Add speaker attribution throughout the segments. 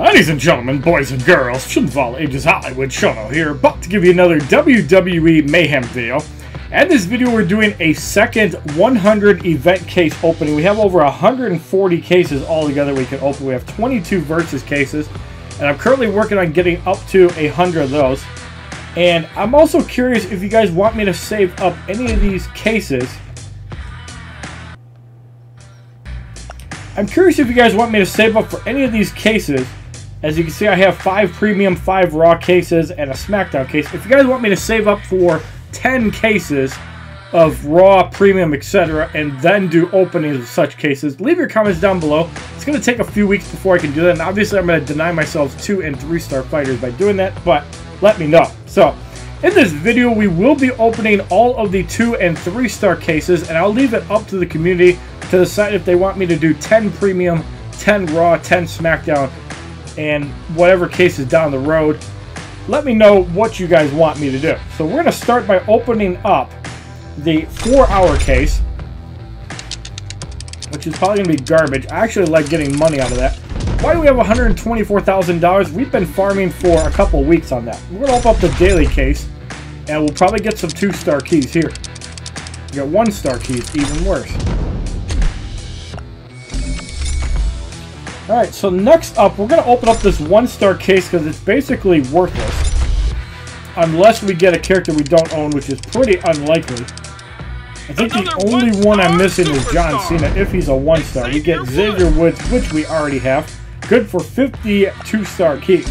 Speaker 1: Ladies and gentlemen, boys and girls, children of all ages, Hollywood Shono here, about to give you another WWE Mayhem video. And this video, we're doing a second 100 event case opening. We have over 140 cases altogether we can open. We have 22 versus cases, and I'm currently working on getting up to 100 of those. And I'm also curious if you guys want me to save up any of these cases. I'm curious if you guys want me to save up for any of these cases as you can see, I have five premium, five raw cases, and a SmackDown case. If you guys want me to save up for 10 cases of raw, premium, etc., and then do openings of such cases, leave your comments down below. It's going to take a few weeks before I can do that, and obviously I'm going to deny myself two and three star fighters by doing that, but let me know. So, in this video, we will be opening all of the two and three star cases, and I'll leave it up to the community to decide if they want me to do 10 premium, 10 raw, 10 SmackDown, and whatever cases down the road. Let me know what you guys want me to do. So we're going to start by opening up the four-hour case, which is probably going to be garbage. I actually like getting money out of that. Why do we have $124,000? We've been farming for a couple weeks on that. We're going to open up the daily case, and we'll probably get some two-star keys here. We got one-star keys, even worse. Alright, so next up, we're going to open up this one-star case because it's basically worthless. Unless we get a character we don't own, which is pretty unlikely. I think Another the only one I'm missing is John Cena, if he's a one-star. We get Xavier Woods, which we already have. Good for 52 star key.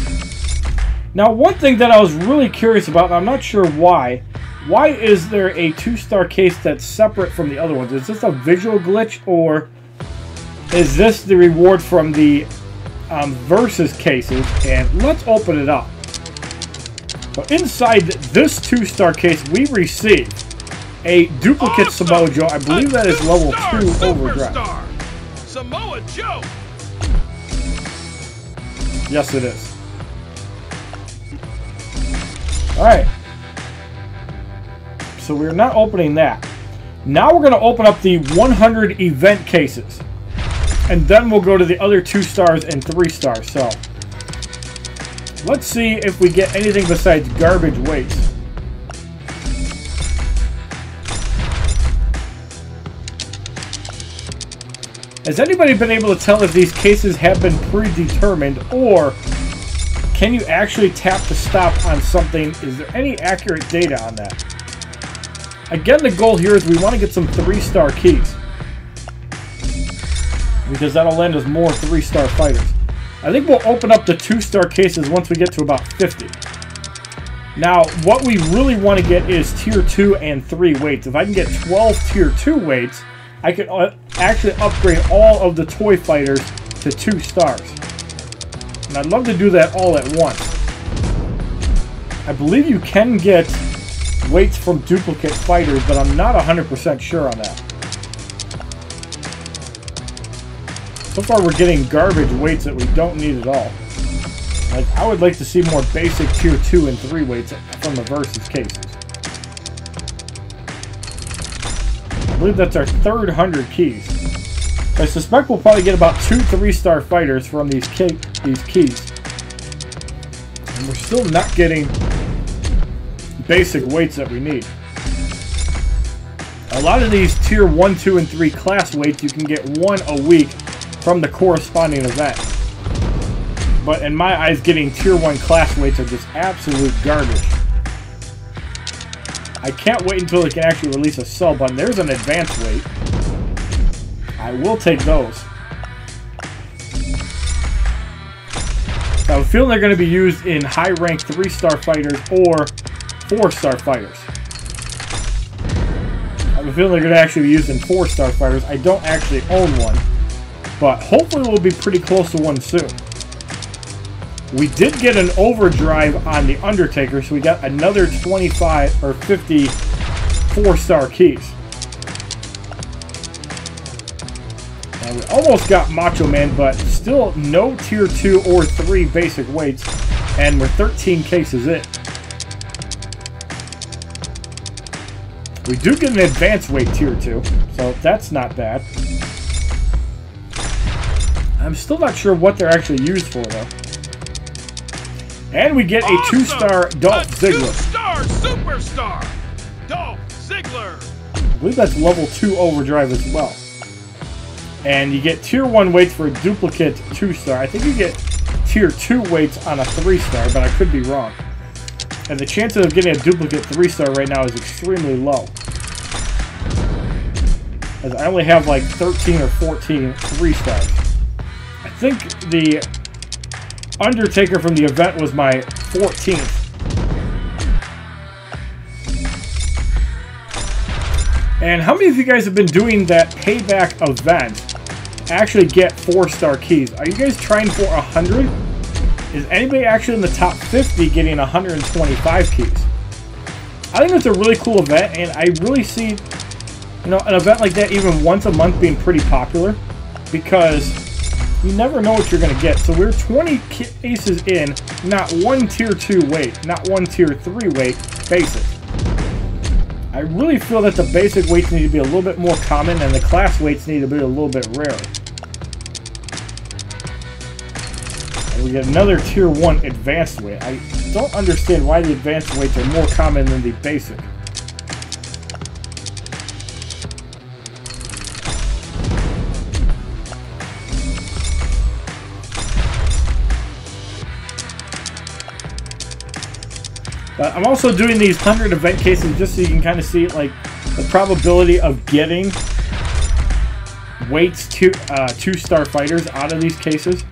Speaker 1: Now, one thing that I was really curious about, and I'm not sure why, why is there a two-star case that's separate from the other ones? Is this a visual glitch, or is this the reward from the um, versus cases? And let's open it up. So inside this two-star case, we receive a duplicate awesome. Samoa Joe. I believe that is level two overdrive. Samoa Joe. Yes, it is. All right. So we're not opening that. Now we're going to open up the 100 event cases. And then we'll go to the other two stars and three stars. So, let's see if we get anything besides garbage waste. Has anybody been able to tell if these cases have been predetermined or can you actually tap to stop on something? Is there any accurate data on that? Again, the goal here is we want to get some three-star keys because that'll land us more three-star fighters. I think we'll open up the two-star cases once we get to about 50. Now, what we really want to get is Tier 2 and 3 weights. If I can get 12 Tier 2 weights, I can uh, actually upgrade all of the toy fighters to 2 stars. And I'd love to do that all at once. I believe you can get weights from duplicate fighters, but I'm not 100% sure on that. So far we're getting garbage weights that we don't need at all. Like, I would like to see more basic tier 2 and 3 weights from the versus cases. I believe that's our third 100 keys. I suspect we'll probably get about two 3-star fighters from these, these keys. And we're still not getting basic weights that we need. A lot of these tier 1, 2, and 3 class weights, you can get one a week from the corresponding event. But in my eyes, getting tier 1 class weights are just absolute garbage. I can't wait until they can actually release a sub button. There's an advanced weight. I will take those. I have a feeling they're going to be used in high-ranked 3-star fighters or 4-star fighters. I have a feeling they're going to actually be used in 4-star fighters. I don't actually own one. But hopefully we'll be pretty close to one soon. We did get an overdrive on the Undertaker, so we got another 25 or 50 four-star keys. And we almost got Macho Man, but still no tier 2 or 3 basic weights, and we're 13 cases in. We do get an advanced weight tier 2, so that's not bad. I'm still not sure what they're actually used for, though. And we get a two-star Dolph Ziggler.
Speaker 2: Two-star superstar, Dolph Ziggler.
Speaker 1: I believe that's level 2 overdrive as well. And you get tier 1 weights for a duplicate 2-star. I think you get tier 2 weights on a 3-star, but I could be wrong. And the chances of getting a duplicate 3-star right now is extremely low. As I only have like 13 or 14 3-stars. I think the Undertaker from the event was my 14th. And how many of you guys have been doing that payback event actually get four-star keys? Are you guys trying for 100? Is anybody actually in the top 50 getting 125 keys? I think it's a really cool event, and I really see you know, an event like that even once a month being pretty popular because you never know what you're going to get. So we're 20 cases in, not one tier 2 weight, not one tier 3 weight, basic. I really feel that the basic weights need to be a little bit more common and the class weights need to be a little bit rarer. And we get another tier 1 advanced weight. I don't understand why the advanced weights are more common than the basic. I'm also doing these 100 event cases just so you can kind of see like the probability of getting weights to uh, two star fighters out of these cases.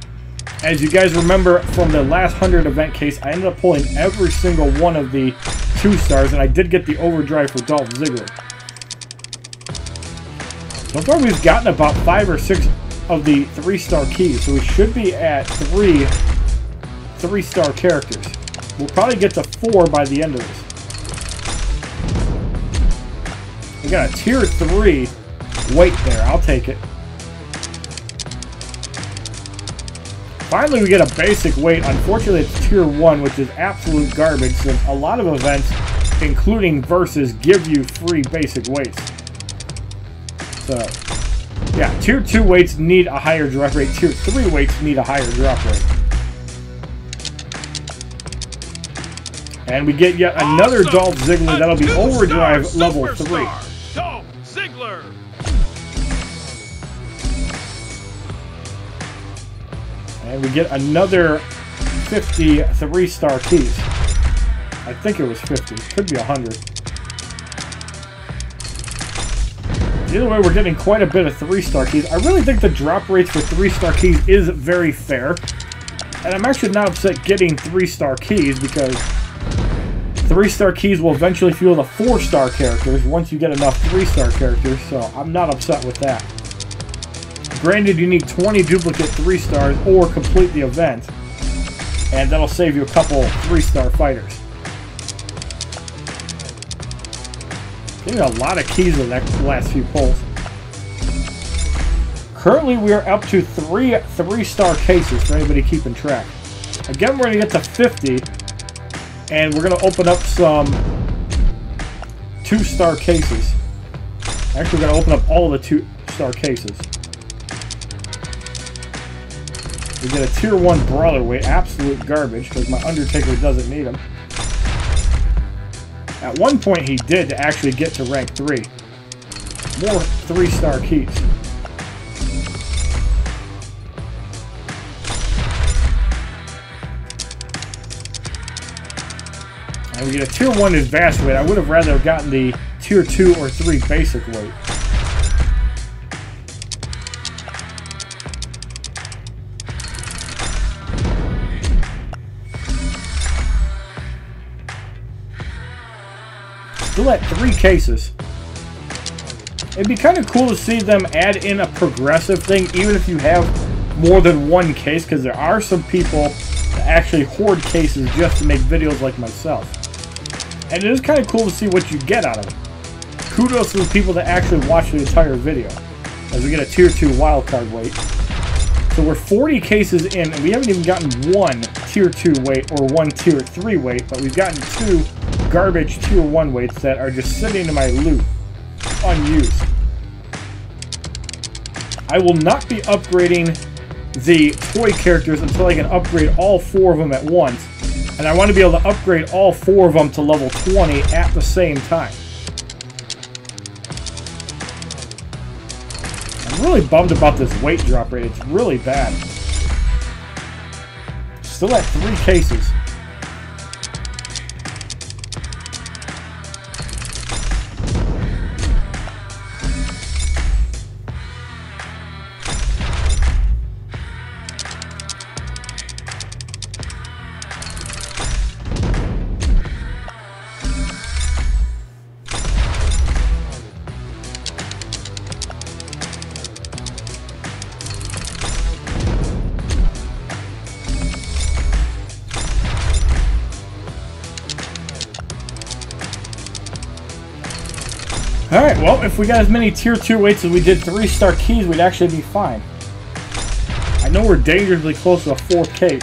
Speaker 1: As you guys remember from the last 100 event case, I ended up pulling every single one of the two stars, and I did get the overdrive for Dolph Ziggler. So far, we've gotten about five or six of the three star keys, so we should be at three three star characters. We'll probably get to four by the end of this. We got a tier three weight there. I'll take it. Finally, we get a basic weight. Unfortunately, it's tier one, which is absolute garbage since a lot of events, including versus, give you free basic weights. So, yeah, tier two weights need a higher drop rate. Tier three weights need a higher drop rate. And we get yet another awesome. Dolph Ziggler. That'll be Overdrive level 3.
Speaker 2: Dolph Ziggler.
Speaker 1: And we get another 50 three-star keys. I think it was 50. Could be 100. Either way, we're getting quite a bit of three-star keys. I really think the drop rates for three-star keys is very fair. And I'm actually not upset getting three-star keys because Three-star keys will eventually fuel the four-star characters once you get enough three-star characters, so I'm not upset with that. Granted, you need 20 duplicate three-stars or complete the event, and that'll save you a couple three-star fighters. Getting a lot of keys in the last few pulls. Currently, we are up to three three-star cases for anybody keeping track. Again, we're going to get to 50, and we're going to open up some two-star cases. Actually, we're going to open up all the two-star cases. We get a Tier 1 Brawler weight, absolute garbage, because my Undertaker doesn't need him. At one point, he did to actually get to rank 3. More 3-star keys. And we get a tier 1 advanced weight. I would have rather have gotten the tier 2 or 3 basic weight. Still at three cases. It'd be kind of cool to see them add in a progressive thing, even if you have more than one case, because there are some people that actually hoard cases just to make videos like myself. And it is kind of cool to see what you get out of it. Kudos to the people that actually watch the entire video. As we get a tier 2 wildcard weight. So we're 40 cases in, and we haven't even gotten one tier 2 weight or one tier 3 weight, but we've gotten two garbage tier 1 weights that are just sitting in my loot, unused. I will not be upgrading the toy characters until I can upgrade all four of them at once And I want to be able to upgrade all four of them to level 20 at the same time. I'm really bummed about this weight drop rate. It's really bad. Still at three cases. If we got as many tier 2 weights as we did 3-star keys, we'd actually be fine. I know we're dangerously close to a 4th case.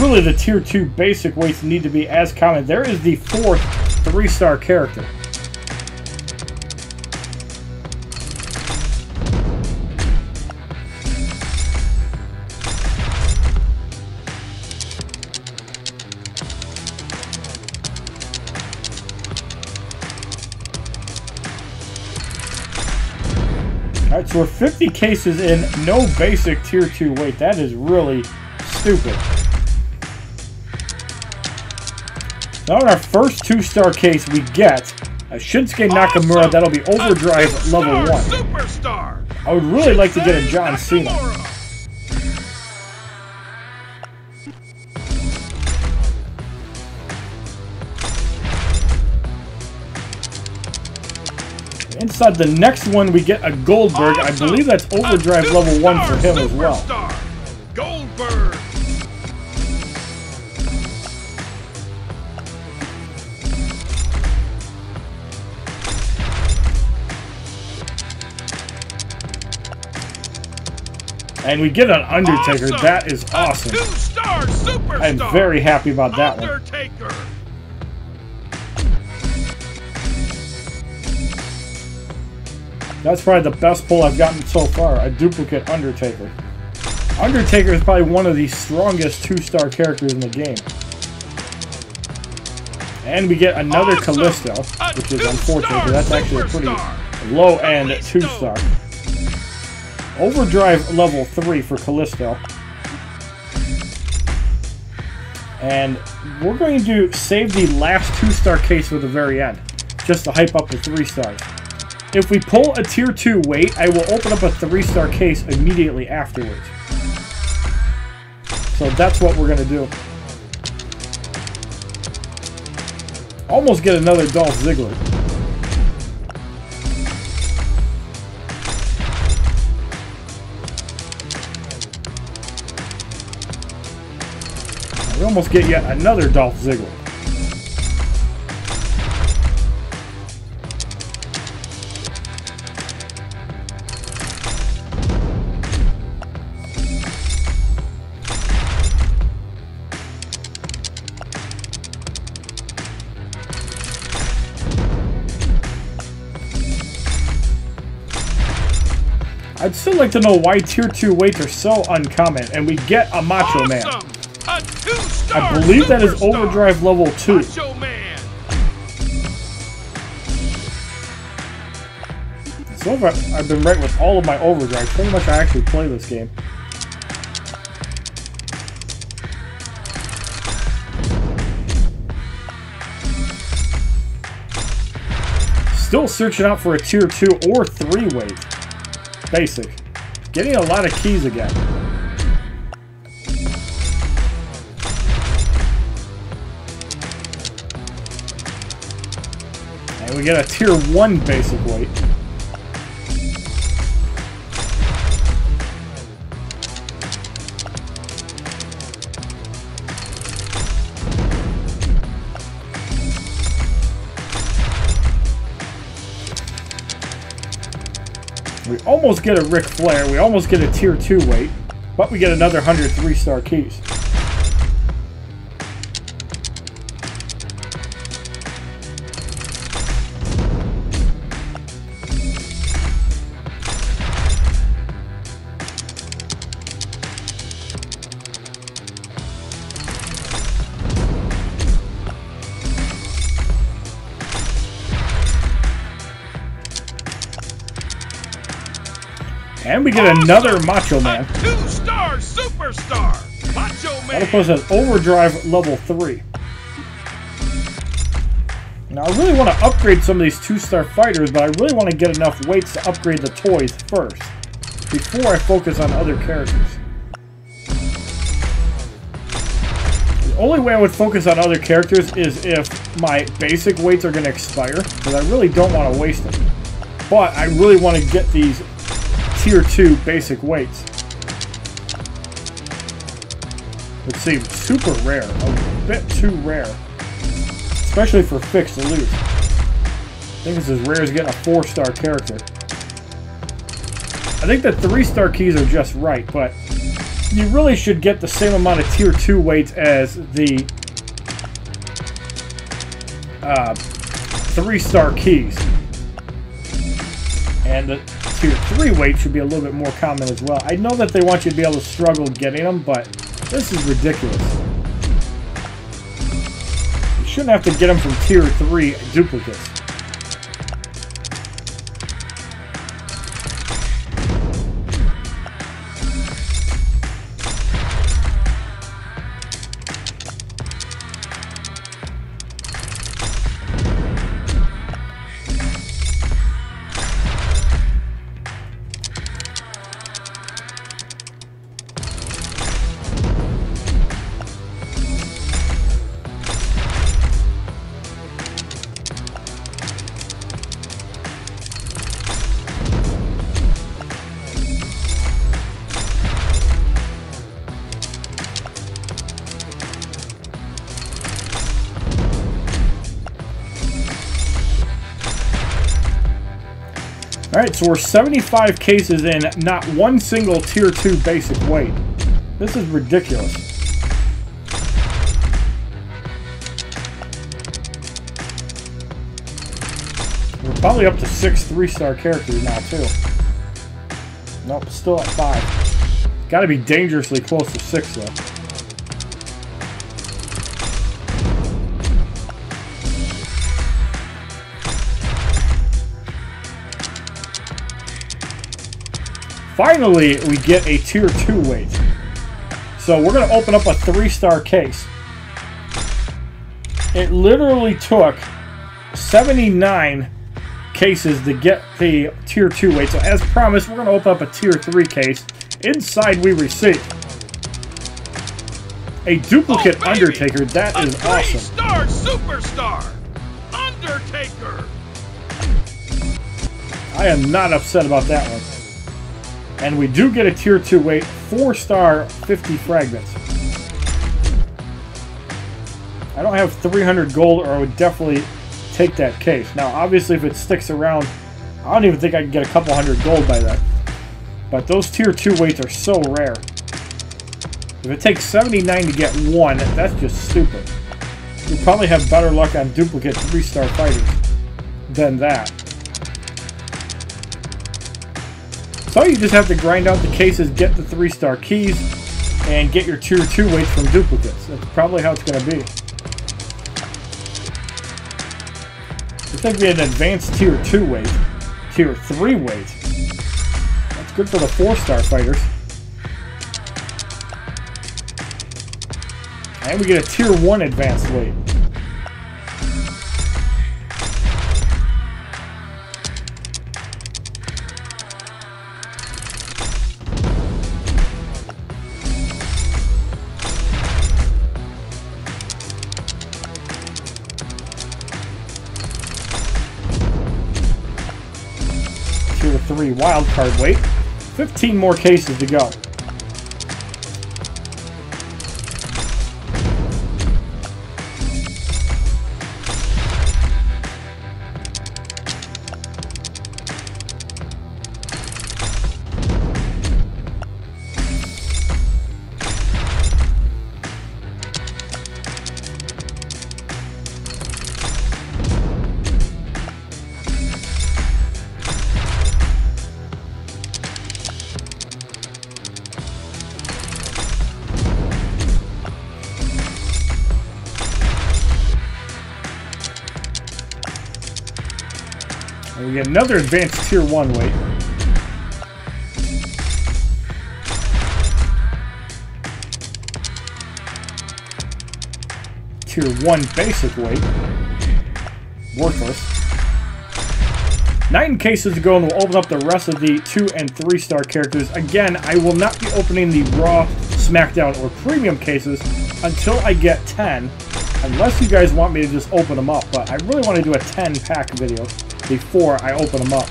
Speaker 1: really, the tier 2 basic weights need to be as common. There is the 4th 3-star character. We're 50 cases in, no basic tier 2 weight. That is really stupid. Now in our first 2-star case, we get a Shinsuke Nakamura. That'll be Overdrive level 1.
Speaker 2: Superstar.
Speaker 1: I would really like to get a John Cena. Inside the next one, we get a Goldberg. I believe that's Overdrive level 1 for him as well.
Speaker 2: Superstar. Goldberg.
Speaker 1: And we get an Undertaker. That is awesome. I'm very happy about that one. That's probably the best pull I've gotten so far. A duplicate Undertaker. Undertaker is probably one of the strongest two-star characters in the game. And we get another
Speaker 2: Awesome.
Speaker 1: Kalisto,
Speaker 2: A
Speaker 1: which is unfortunate because that's actually a pretty low-end two-star. Overdrive level 3 for Kalisto. And we're going to save the last two-star case for the very end, just to hype up the three stars. If we pull a tier 2 weight, I will open up a 3-star case immediately afterwards. So that's what we're going to do. Almost get another Dolph Ziggler. We almost get yet another Dolph Ziggler. I'd still like to know why tier 2 weights are so uncommon, and we get a Macho Man.
Speaker 2: Awesome. A two-star
Speaker 1: I believe that is. Overdrive level 2.
Speaker 2: Macho Man.
Speaker 1: So far, I've been right with all of my overdrives. Pretty much I actually play this game. Still searching out for a tier 2 or 3 weight. Basic. Getting a lot of keys again. And we get a tier 1 basic weight. Almost get a Ric Flair. We almost get a tier 2 weight. But we get another 100 3-star keys. And we get another Macho Man.
Speaker 2: Two-star superstar. Macho Man.
Speaker 1: Platypus has Overdrive level 3. Now, I really want to upgrade some of these two-star fighters, but I really want to get enough weights to upgrade the toys first, before I focus on other characters. The only way I would focus on other characters is if my basic weights are going to expire, because I really don't want to waste them. But I really want to get these tier 2 basic weights. Let's see, super rare. A bit too rare. Especially for fixed lose. I think it's as rare as getting a 4-star character. I think the 3-star keys are just right, but you really should get the same amount of tier 2 weights as the uh, 3-star keys. And the tier 3 weight should be a little bit more common as well. I know that they want you to be able to struggle getting them, but this is ridiculous. You shouldn't have to get them from tier 3 duplicates. Alright, so we're 75 cases in, not one single tier 2 basic weight. This is ridiculous. We're probably up to six three-star characters now, too. Nope, still at five. Gotta be dangerously close to six, though. Finally, we get a tier 2 weight. So we're going to open up a 3-star case. It literally took 79 cases to get the tier 2 weight. So as promised, we're going to open up a tier 3 case. Inside we receive a duplicate
Speaker 2: Oh!
Speaker 1: Undertaker. That
Speaker 2: a
Speaker 1: is awesome.
Speaker 2: three-star superstar. Undertaker.
Speaker 1: I am not upset about that one. And we do get a tier 2 weight, 4 star 50 fragments. I don't have 300 gold or I would definitely take that case. Now obviously if it sticks around, I don't even think I can get a couple hundred gold by that. But those tier 2 weights are so rare. If it takes 79 to get one, that's just stupid. You'll probably have better luck on duplicate 3 star fighters than that. So you just have to grind out the cases, get the three-star keys, and get your tier 2 weights from duplicates. That's probably how it's going to be. I think we had an advanced tier 2 weight, tier 3 weight. That's good for the 4-star fighters. And we get a tier 1 advanced weight. Wild card weight. 15 more cases to go. another advanced tier 1 weight. Tier 1 basic weight. Worthless. Nine cases to go and we'll open up the rest of the 2 and 3 star characters. Again, I will not be opening the Raw, SmackDown, or Premium cases until I get 10. Unless you guys want me to just open them up, but I really want to do a 10 pack video before I open them up.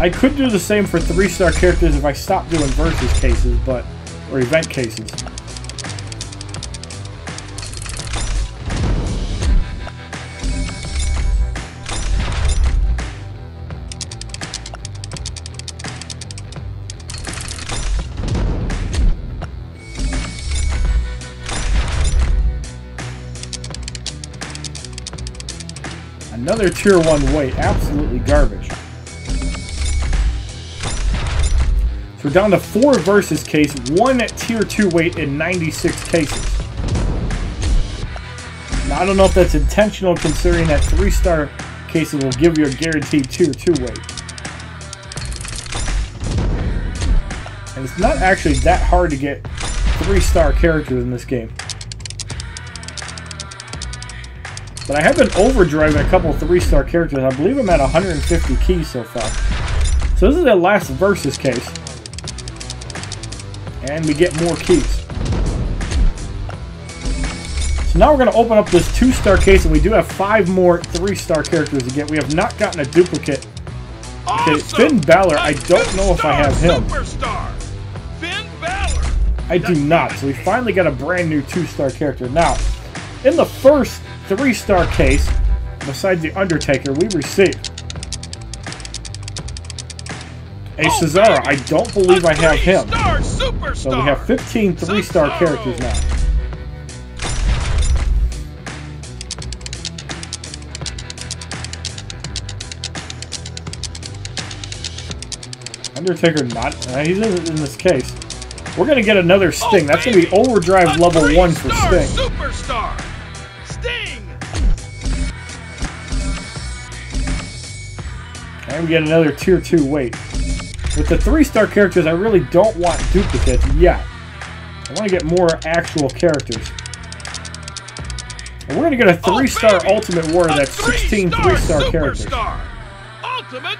Speaker 1: I could do the same for 3 star characters if I stopped doing versus cases, but or event cases. Another tier 1 weight, absolutely garbage. So we're down to four versus case, one tier 2 weight in 96 cases. Now, I don't know if that's intentional considering that 3 star cases will give you a guaranteed tier 2 weight. And it's not actually that hard to get 3 star characters in this game. But I have been overdriving a couple three-star characters. I believe I'm at 150 keys so far. So this is the last versus case. And we get more keys. So now we're going to open up this two-star case, and we do have five more three-star characters to get. We have not gotten a duplicate. Okay, Finn Balor, I don't know if I have him.
Speaker 2: Finn Balor.
Speaker 1: I do not. So we finally got a brand new two-star character. Now, in the first three-star case, besides The Undertaker, we received a oh, Cesaro. I don't believe I have him. So we have 15 three-star characters now. Undertaker not. Uh, he's in, in, this case. We're gonna get another Sting. That's gonna be overdrive level one for Sting.
Speaker 2: Superstar.
Speaker 1: And we get another tier 2 weight. With the 3-star characters, I really don't want duplicates yet. I want to get more actual characters. And we're going to get a 3-star oh, Ultimate Warrior that's 16 3-star characters.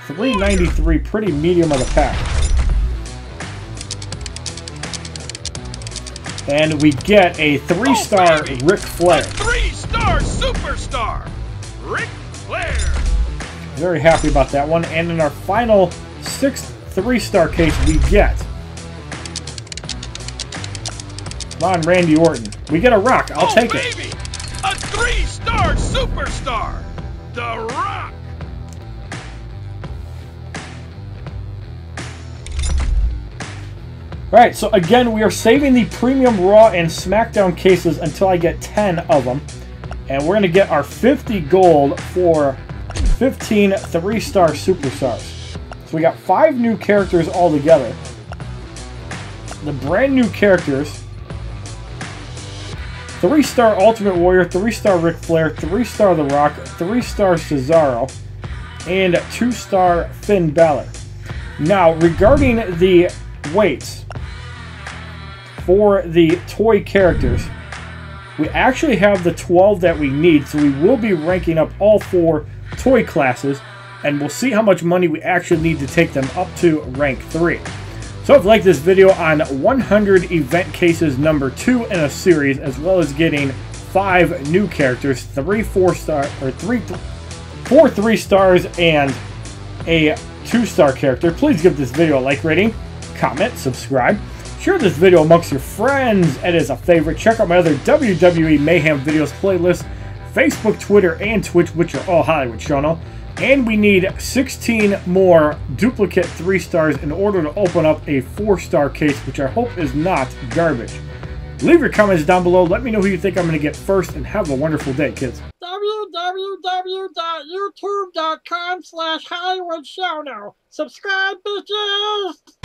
Speaker 1: 393, pretty medium of the pack. And we get a 3-star oh, Ric Flair.
Speaker 2: 3-star Superstar Flair.
Speaker 1: Very happy about that one. And in our final sixth three-star case, we get... Come on, Randy Orton. We get a rock. I'll
Speaker 2: oh,
Speaker 1: take
Speaker 2: baby. it. A three-star superstar. The Rock.
Speaker 1: Alright, so again, we are saving the Premium Raw and SmackDown cases until I get 10 of them. And we're going to get our 50 gold for 15 three-star superstars. So we got five new characters altogether. The brand new characters. Three-star Ultimate Warrior, three-star Ric Flair, three-star The Rock, three-star Cesaro, and two-star Finn Balor. Now, regarding the weights for the toy characters, we actually have the 12 that we need, so we will be ranking up all four toy classes, and we'll see how much money we actually need to take them up to rank 3. So if you like this video on 100 event cases number 2 in a series, as well as getting 5 new characters, 3 4 star, or 3, 4 3 stars, and a 2 star character, please give this video a like rating, comment, subscribe, share this video amongst your friends, and as a favorite, check out my other WWE Mayhem videos playlist Facebook, Twitter, and Twitch, which are all Hollywood channel. And we need 16 more duplicate 3 stars in order to open up a 4-star case, which I hope is not garbage. Leave your comments down below. Let me know who you think I'm going to get first, and have a wonderful day, kids.
Speaker 3: www.youtube.com slash Hollywood Show Subscribe, bitches!